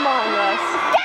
Among Us.